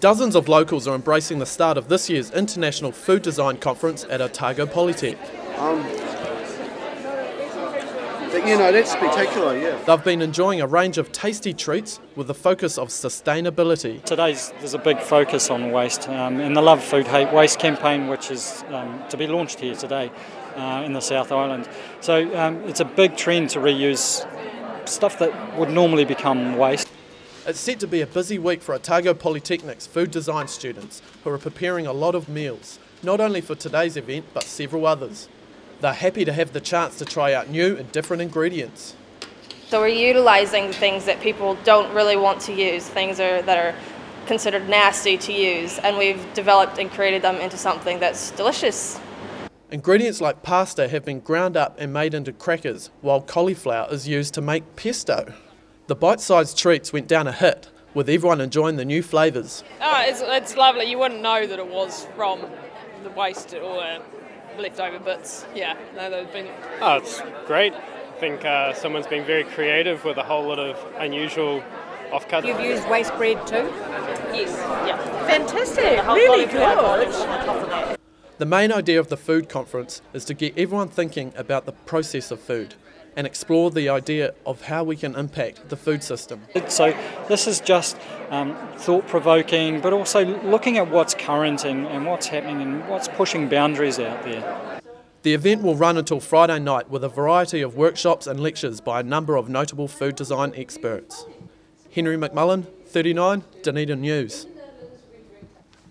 Dozens of locals are embracing the start of this year's International Food Design Conference at Otago Polytech. Um, you know, that's spectacular, yeah. They've been enjoying a range of tasty treats with the focus of sustainability. Today's there's a big focus on waste um, in the Love Food Hate Waste campaign, which is um, to be launched here today uh, in the South Island. So um, it's a big trend to reuse stuff that would normally become waste. It's set to be a busy week for Otago Polytechnic's food design students who are preparing a lot of meals, not only for today's event but several others. They're happy to have the chance to try out new and different ingredients. So we're utilising things that people don't really want to use, things are, that are considered nasty to use, and we've developed and created them into something that's delicious. Ingredients like pasta have been ground up and made into crackers, while cauliflower is used to make pesto. The bite-sized treats went down a hit, with everyone enjoying the new flavours. Oh, it's, it's lovely. You wouldn't know that it was from the waste or uh, leftover bits. Yeah, no, they've been. Oh, it's great. I think uh, someone's been very creative with a whole lot of unusual offcuts. You've used waste bread too? Yes, yeah. Fantastic, really good. The main idea of the food conference is to get everyone thinking about the process of food and explore the idea of how we can impact the food system. So this is just um, thought provoking, but also looking at what's current and, and what's happening and what's pushing boundaries out there. The event will run until Friday night with a variety of workshops and lectures by a number of notable food design experts. Henry McMullen, 39, Dunedin News.